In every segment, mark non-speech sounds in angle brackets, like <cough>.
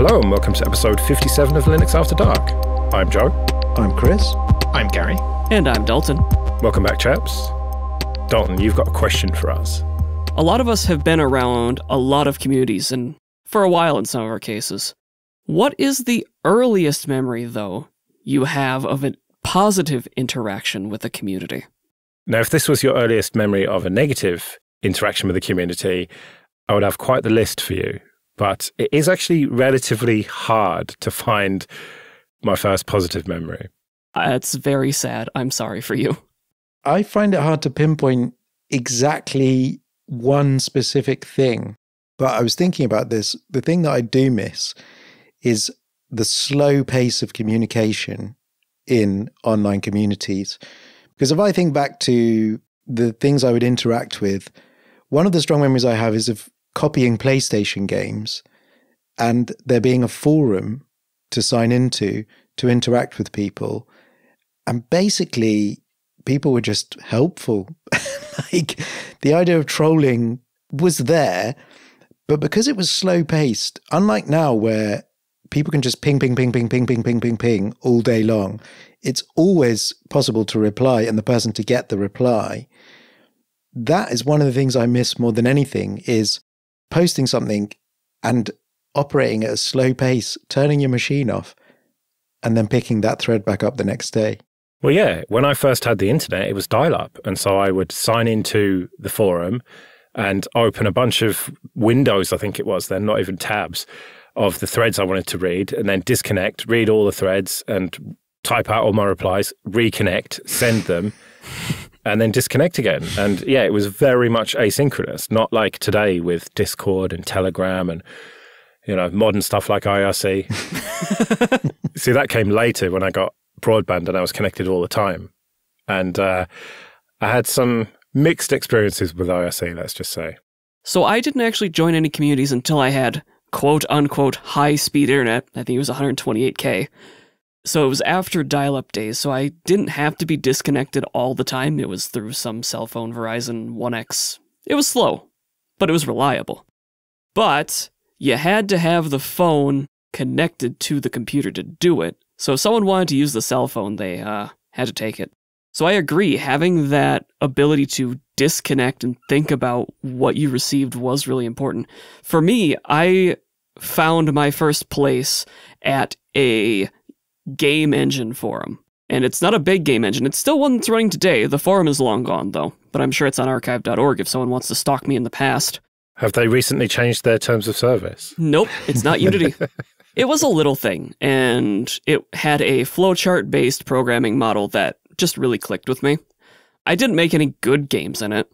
Hello and welcome to episode 57 of Linux After Dark. I'm Joe. I'm Chris. I'm Gary. And I'm Dalton. Welcome back, chaps. Dalton, you've got a question for us. A lot of us have been around a lot of communities, and for a while in some of our cases. What is the earliest memory, though, you have of a positive interaction with a community? Now, if this was your earliest memory of a negative interaction with the community, I would have quite the list for you. But it is actually relatively hard to find my first positive memory. Uh, it's very sad. I'm sorry for you. I find it hard to pinpoint exactly one specific thing. But I was thinking about this. The thing that I do miss is the slow pace of communication in online communities. Because if I think back to the things I would interact with, one of the strong memories I have is of copying PlayStation games and there being a forum to sign into to interact with people. And basically, people were just helpful. <laughs> like the idea of trolling was there, but because it was slow paced, unlike now where people can just ping, ping, ping, ping, ping, ping, ping, ping, ping all day long, it's always possible to reply and the person to get the reply. That is one of the things I miss more than anything is posting something and operating at a slow pace, turning your machine off, and then picking that thread back up the next day. Well, yeah, when I first had the internet, it was dial up. And so I would sign into the forum and open a bunch of windows, I think it was then, not even tabs, of the threads I wanted to read, and then disconnect, read all the threads, and type out all my replies, reconnect, send them, and then disconnect again. And yeah, it was very much asynchronous, not like today with Discord and Telegram and you know modern stuff like IRC. <laughs> See, that came later when I got broadband and I was connected all the time, and uh, I had some mixed experiences with IRC. Let's just say. So I didn't actually join any communities until I had quote unquote high speed internet. I think it was 128k. So it was after dial up days, so I didn't have to be disconnected all the time. It was through some cell phone Verizon 1X. It was slow, but it was reliable. But you had to have the phone connected to the computer to do it. So if someone wanted to use the cell phone, they uh, had to take it. So I agree, having that ability to disconnect and think about what you received was really important. For me, I found my first place at a game engine forum. And it's not a big game engine. It's still one that's running today. The forum is long gone, though. But I'm sure it's on archive.org if someone wants to stalk me in the past. Have they recently changed their terms of service? Nope, it's not Unity. <laughs> it was a little thing, and it had a flowchart based programming model that just really clicked with me. I didn't make any good games in it.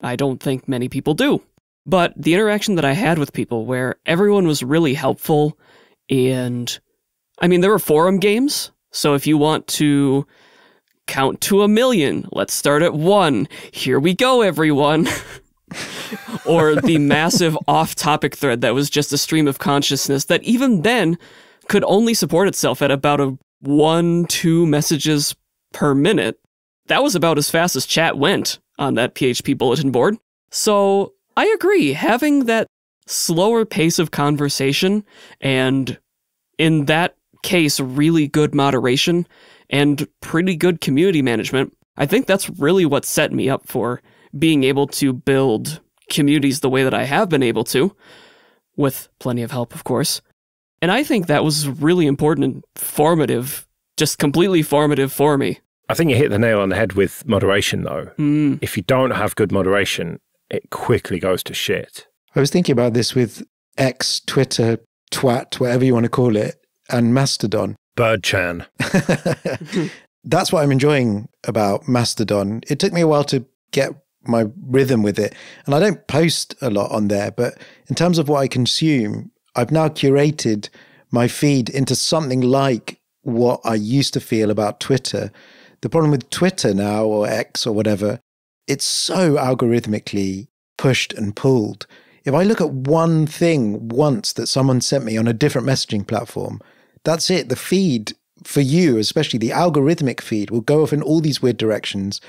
I don't think many people do. But the interaction that I had with people where everyone was really helpful and I mean there were forum games, so if you want to count to a million, let's start at 1. Here we go everyone. <laughs> or the <laughs> massive off-topic thread that was just a stream of consciousness that even then could only support itself at about a 1 2 messages per minute. That was about as fast as chat went on that PHP bulletin board. So I agree, having that slower pace of conversation and in that case, really good moderation and pretty good community management. I think that's really what set me up for being able to build communities the way that I have been able to, with plenty of help, of course. And I think that was really important and formative, just completely formative for me. I think you hit the nail on the head with moderation, though. Mm. If you don't have good moderation, it quickly goes to shit. I was thinking about this with X, Twitter, Twat, whatever you want to call it, and Mastodon. Birdchan. <laughs> That's what I'm enjoying about Mastodon. It took me a while to get my rhythm with it. And I don't post a lot on there, but in terms of what I consume, I've now curated my feed into something like what I used to feel about Twitter. The problem with Twitter now, or X or whatever, it's so algorithmically pushed and pulled. If I look at one thing once that someone sent me on a different messaging platform, that's it. The feed for you, especially the algorithmic feed, will go off in all these weird directions.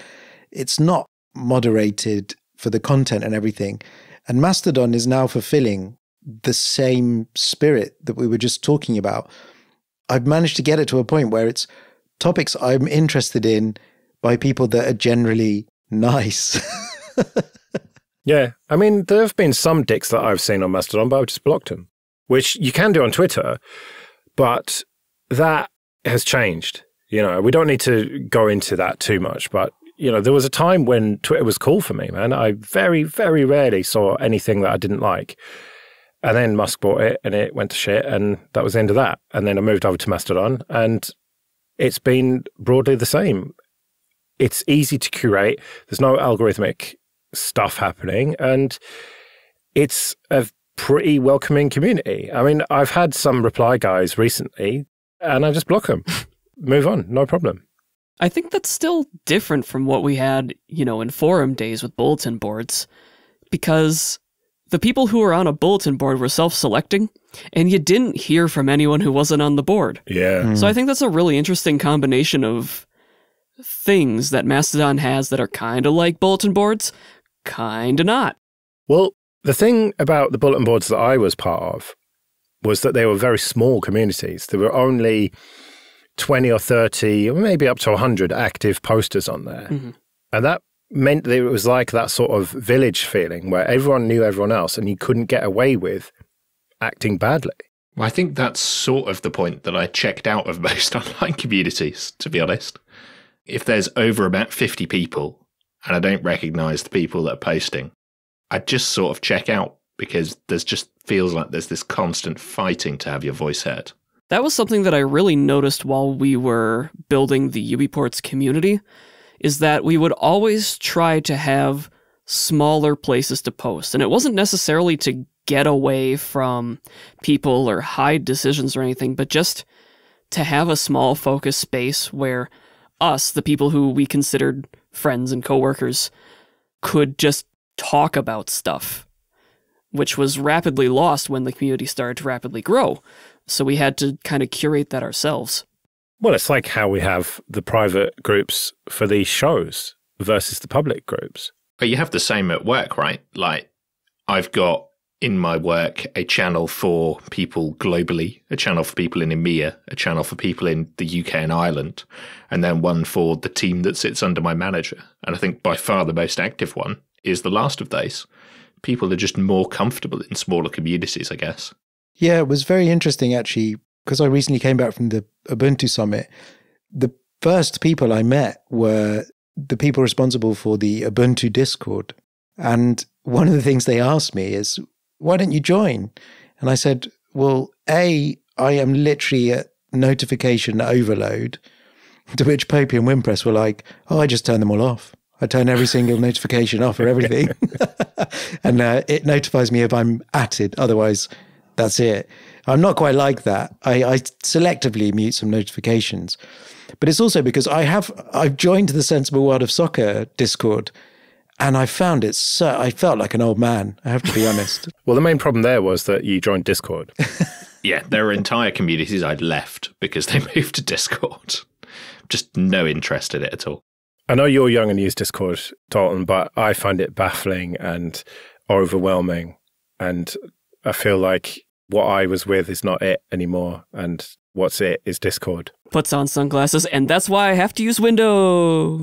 It's not moderated for the content and everything. And Mastodon is now fulfilling the same spirit that we were just talking about. I've managed to get it to a point where it's topics I'm interested in by people that are generally <laughs> nice. <laughs> yeah. I mean, there have been some dicks that I've seen on Mastodon, but I've just blocked them, which you can do on Twitter, but that has changed. You know, we don't need to go into that too much, but you know, there was a time when Twitter was cool for me, man. I very, very rarely saw anything that I didn't like. And then Musk bought it and it went to shit, and that was the end of that. And then I moved over to Mastodon, and it's been broadly the same. It's easy to curate, there's no algorithmic stuff happening, and it's a pretty welcoming community. I mean, I've had some reply guys recently, and I just block them. <laughs> Move on, no problem. I think that's still different from what we had, you know, in forum days with bulletin boards, because the people who were on a bulletin board were self selecting, and you didn't hear from anyone who wasn't on the board. Yeah. Mm. So I think that's a really interesting combination of things that Mastodon has that are kind of like bulletin boards, kind of not. Well, the thing about the bulletin boards that I was part of was that they were very small communities. There were only 20 or 30, or maybe up to 100 active posters on there. Mhm. And that meant that it was like that sort of village feeling where everyone knew everyone else and you couldn't get away with acting badly. Well, I think that's sort of the point that I checked out of <laughs> most online communities, to be honest. If there's over about 50 people and I don't recognize the people that are posting, I just sort of check out because there's just feels like there's this constant fighting to have your voice heard. That was something that I really noticed while we were building the UBports community is that we would always try to have smaller places to post. And it wasn't necessarily to get away from people or hide decisions or anything, but just to have a small focus space where us, the people who we considered friends and coworkers, could just talk about stuff, which was rapidly lost when the community started to rapidly grow. So we had to kind of curate that ourselves. Well, it's like how we have the private groups for these shows versus the public groups. But you have the same at work, right? Like, I've got in my work a channel for people globally, a channel for people in EMEA, a channel for people in the UK and Ireland, and then one for the team that sits under my manager. And I think by far the most active one is the last of those. People are just more comfortable in smaller communities, I guess. Yeah, it was very interesting actually, because I recently came back from the Ubuntu Summit. The first people I met were the people responsible for the Ubuntu Discord. And one of the things they asked me is, why don't you join? And I said, well, A, I am literally at notification overload, <laughs> to which Popey and Wimpress were like, oh, I just turn them all off. I turn every single notification off for everything. <laughs> and uh, it notifies me if I'm at it. Otherwise, that's it. I'm not quite like that. I, I selectively mute some notifications. But it's also because I have I've joined the Sensible World of Soccer Discord and I found it so I felt like an old man, I have to be honest. <laughs> Well, the main problem there was that you joined Discord. <laughs> Yeah, there are entire communities I'd left because they <laughs> moved to Discord. Just no interest in it at all. I know you're young and use Discord, Dalton, but I find it baffling and overwhelming. And I feel like what I was with is not it anymore. And what's it is Discord. Puts on sunglasses, and that's why I have to use Windows.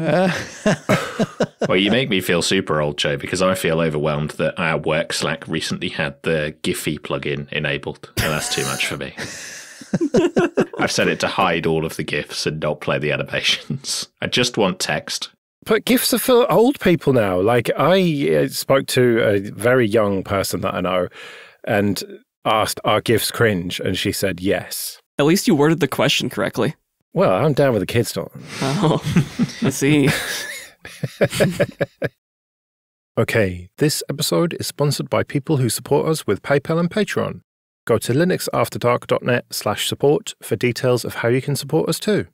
<laughs> Well, you make me feel super old, Joe, because I feel overwhelmed that our work Slack recently had the Giphy plugin enabled, and that's too much for me. <laughs> I've set it to hide all of the GIFs and not play the animations. I just want text. But GIFs are for old people now. Like I uh, spoke to a very young person that I know and asked, are GIFs cringe? And she said yes. At least you worded the question correctly. Well, I'm down with the kids, Dalton. Oh, I <laughs> see. <laughs> Okay, this episode is sponsored by people who support us with PayPal and Patreon. Go to linuxafterdark.net slash support for details of how you can support us too.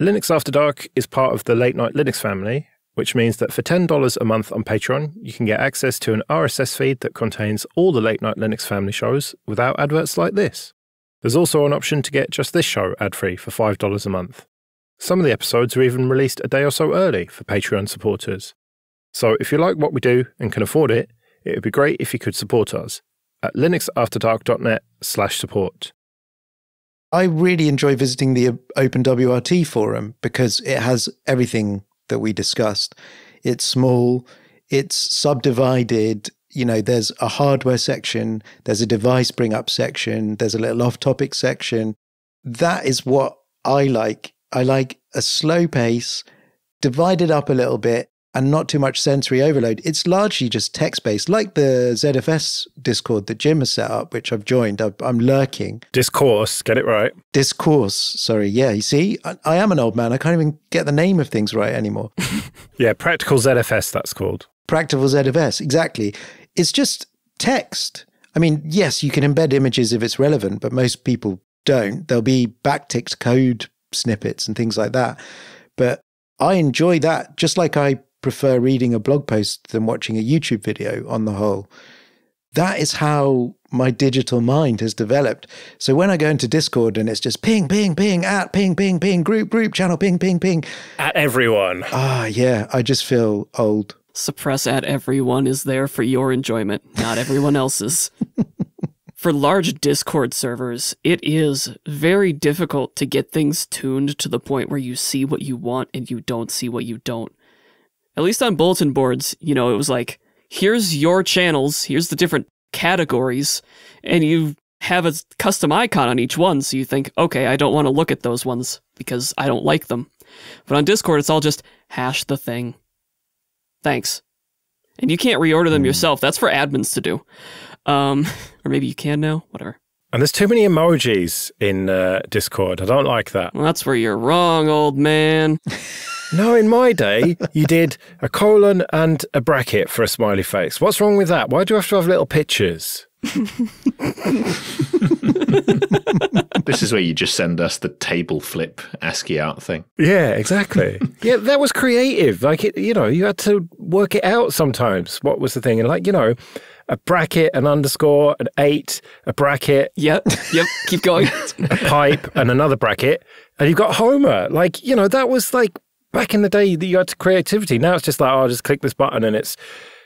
Linux After Dark is part of the Late Night Linux family, which means that for $10 a month on Patreon, you can get access to an RSS feed that contains all the Late Night Linux family shows without adverts like this. There's also an option to get just this show ad free for $5 a month. Some of the episodes are even released a day or so early for Patreon supporters. So if you like what we do and can afford it, it would be great if you could support us. at linuxafterdark.net slash support. I really enjoy visiting the OpenWRT forum because it has everything that we discussed. It's small, it's subdivided. You know, there's a hardware section, there's a device bring up section, there's a little off topic section. That is what I like. I like a slow pace, divided up a little bit, and not too much sensory overload. It's largely just text based, like the ZFS Discord that Jim has set up, which I've joined. I'm lurking. Discourse, get it right. Discourse, sorry. Yeah, you see, I, I am an old man. I can't even get the name of things right anymore. <laughs> yeah, Practical ZFS, that's called. Practical ZFS, exactly. It's just text. I mean, yes, you can embed images if it's relevant, but most people don't. There'll be backticked code snippets and things like that. But I enjoy that just like I prefer reading a blog post than watching a YouTube video on the whole. That is how my digital mind has developed. So when I go into Discord and it's just ping, ping, ping, at ping, ping, ping, group, group, channel, ping, ping, ping. At everyone. Ah, yeah. I just feel old. Suppress at everyone is there for your enjoyment, not everyone else's. <laughs> for large Discord servers, it is very difficult to get things tuned to the point where you see what you want and you don't see what you don't at least on bulletin boards, you know, it was like, here's your channels, here's the different categories, and you have a custom icon on each one. So you think, okay, I don't want to look at those ones because I don't like them. But on Discord, it's all just hash the thing. Thanks. And you can't reorder them mm. yourself. That's for admins to do. Um, <laughs> or maybe you can now. Whatever. And there's too many emojis in uh, Discord. I don't like that. Well, that's where you're wrong, old man. <laughs> No, in my day, you did a colon and a bracket for a smiley face. What's wrong with that? Why do you have to have little pictures? <laughs> <laughs> this is where you just send us the table flip ASCII art thing. Yeah, exactly. <laughs> yeah, that was creative. Like, it, you know, you had to work it out sometimes. What was the thing? And, like, you know, a bracket, an underscore, an eight, a bracket. Yep, yep, keep going. <laughs> a pipe and another bracket. And you've got Homer. Like, you know, that was like back in the day that you had to creativity. Now it's just like, oh, I'll just click this button and it's,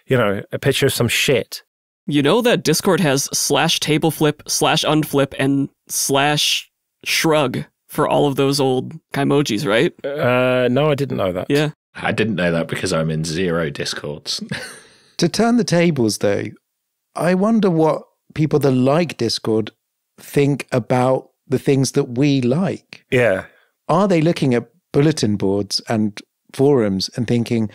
you know, a picture of some shit. You know that Discord has slash table flip, slash unflip, and slash shrug for all of those old kaomojis, right? Uh, no, I didn't know that. Yeah. I didn't know that because I'm in zero Discords. <laughs> to turn the tables, though, I wonder what people that like Discord think about the things that we like. Yeah. Are they looking at bulletin boards and forums and thinking,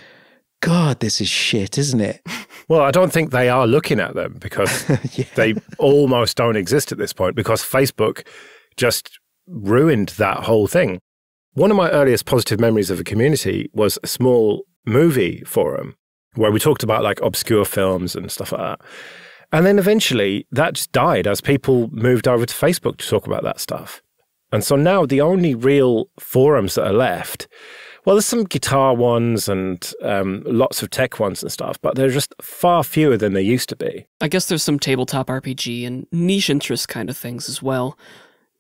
God, this is shit, isn't it? <laughs> Well, I don't think they are looking at them because <laughs> yeah. they almost don't exist at this point because Facebook just ruined that whole thing. One of my earliest positive memories of a community was a small movie forum where we talked about like obscure films and stuff like that. And then eventually that just died as people moved over to Facebook to talk about that stuff. And so now the only real forums that are left, well, there's some guitar ones and um, lots of tech ones and stuff, but they're just far fewer than they used to be. I guess there's some tabletop RPG and niche interest kind of things as well.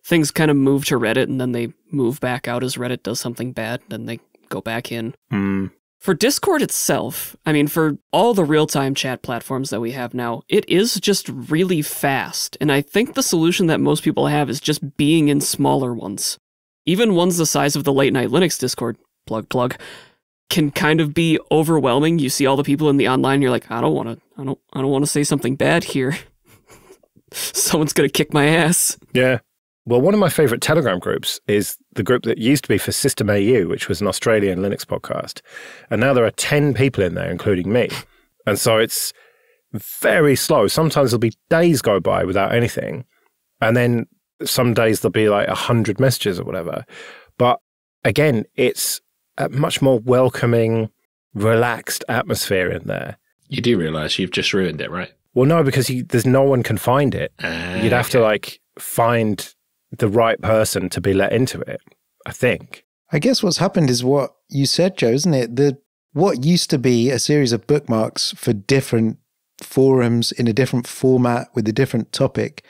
Things kind of move to Reddit and then they move back out as Reddit does something bad, then they go back in. Mm. For Discord itself, I mean, for all the real time chat platforms that we have now, it is just really fast. And I think the solution that most people have is just being in smaller ones. Even ones the size of the late night Linux Discord, plug, plug, can kind of be overwhelming. You see all the people in the online, you're like, I don't want to, I don't, I don't want to say something bad here. <laughs> Someone's gonna kick my ass. Yeah. Well, one of my favorite Telegram groups is the group that used to be for System AU, which was an Australian Linux podcast. And now there are 10 people in there, including me. <laughs> And so it's very slow. Sometimes there'll be days go by without anything. And then some days there'll be like 100 messages or whatever. But again, it's a much more welcoming, relaxed atmosphere in there. You do realize you've just ruined it, right? Well, no, because you, there's no one can find it. Uh, You'd have okay. to like find the right person to be let into it, I think. I guess what's happened is what you said, Joe, isn't it? The what used to be a series of bookmarks for different forums in a different format with a different topic,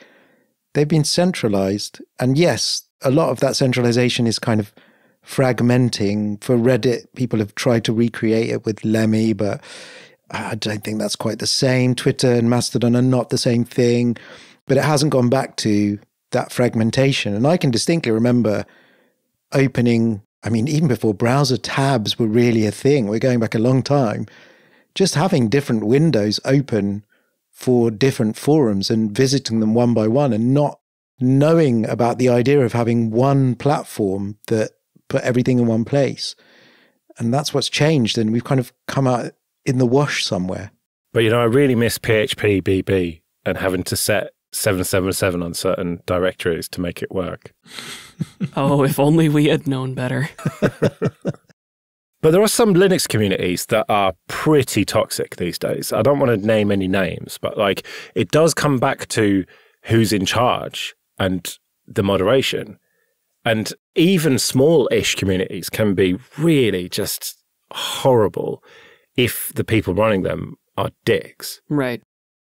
they've been centralized. And yes, a lot of that centralization is kind of fragmenting. For Reddit, people have tried to recreate it with Lemmy, but I don't think that's quite the same. Twitter and Mastodon are not the same thing, but it hasn't gone back to that fragmentation. And I can distinctly remember opening, I mean, even before browser tabs were really a thing, we're going back a long time, just having different windows open for different forums and visiting them one by one and not knowing about the idea of having one platform that put everything in one place. And that's what's changed. And we've kind of come out in the wash somewhere. But you know, I really miss PHP BB and having to set 777 on certain directories to make it work. <laughs> oh, if only we had known better. <laughs> but there are some Linux communities that are pretty toxic these days. I don't want to name any names, but like it does come back to who's in charge and the moderation. And even small ish communities can be really just horrible if the people running them are dicks. Right.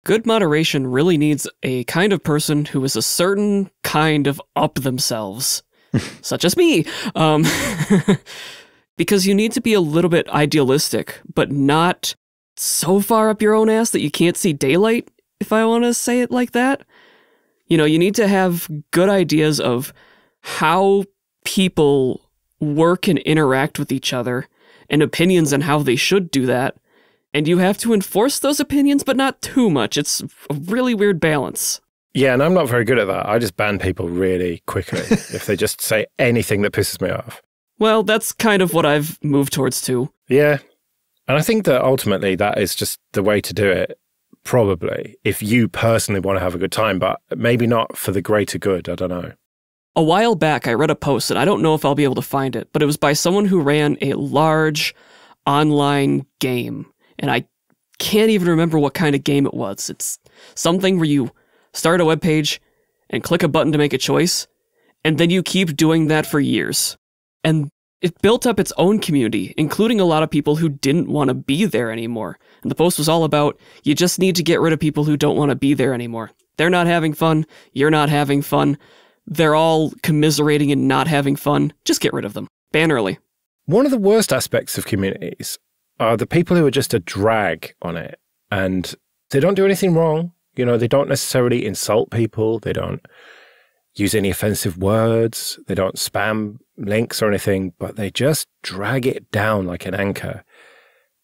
Good moderation really needs a kind of person who is a certain kind of up themselves, <laughs> such as me. Um, <laughs> because you need to be a little bit idealistic, but not so far up your own ass that you can't see daylight, if I want to say it like that. You know, you need to have good ideas of how people work and interact with each other and opinions on how they should do that and you have to enforce those opinions, but not too much. It's a really weird balance. Yeah, and I'm not very good at that. I just ban people really quickly <laughs> if they just say anything that pisses me off. Well, that's kind of what I've moved towards too. Yeah. And I think that ultimately that is just the way to do it, probably, if you personally want to have a good time, but maybe not for the greater good. I don't know. A while back, I read a post, and I don't know if I'll be able to find it, but it was by someone who ran a large online game and I can't even remember what kind of game it was. It's something where you start a web page and click a button to make a choice, and then you keep doing that for years. And it built up its own community, including a lot of people who didn't want to be there anymore. And the post was all about you just need to get rid of people who don't want to be there anymore. They're not having fun. You're not having fun. They're all commiserating and not having fun. Just get rid of them. Ban early. One of the worst aspects of communities are the people who are just a drag on it and they don't do anything wrong. You know, they don't necessarily insult people. They don't use any offensive words. They don't spam links or anything, but they just drag it down like an anchor.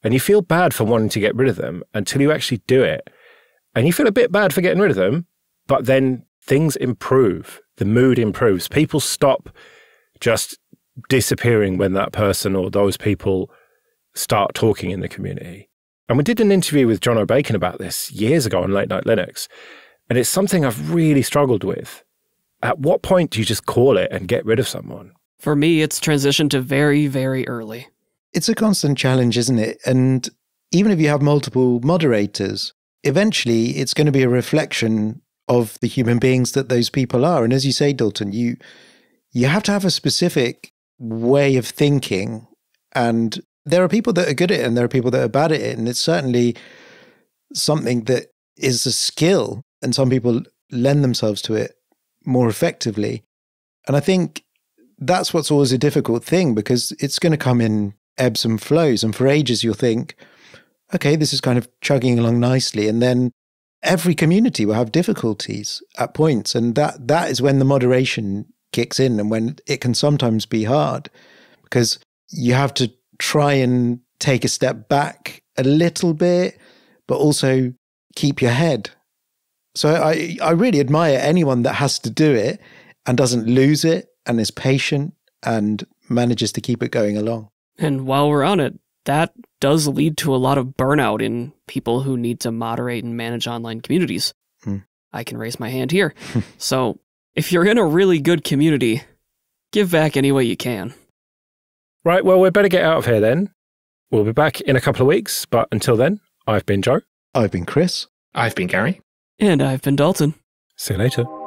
And you feel bad for wanting to get rid of them until you actually do it. And you feel a bit bad for getting rid of them, but then things improve. The mood improves. People stop just disappearing when that person or those people start talking in the community. And we did an interview with Jono Bacon about this years ago on Late Night Linux. And it's something I've really struggled with. At what point do you just call it and get rid of someone? For me, it's transitioned to very, very early. It's a constant challenge, isn't it? And even if you have multiple moderators, eventually it's going to be a reflection of the human beings that those people are. And as you say, Dalton, you you have to have a specific way of thinking and there are people that are good at it and there are people that are bad at it. And it's certainly something that is a skill, and some people lend themselves to it more effectively. And I think that's what's always a difficult thing because it's going to come in ebbs and flows. And for ages, you'll think, okay, this is kind of chugging along nicely. And then every community will have difficulties at points. And that that is when the moderation kicks in and when it can sometimes be hard because you have to try and take a step back a little bit, but also keep your head. So I, I really admire anyone that has to do it and doesn't lose it and is patient and manages to keep it going along. And while we're on it, that does lead to a lot of burnout in people who need to moderate and manage online communities. Hmm. I can raise my hand here. <laughs> so if you're in a really good community, give back any way you can. Right, well, we better get out of here then. We'll be back in a couple of weeks, but until then, I've been Joe. I've been Chris. I've been Gary. And I've been Dalton. See you later.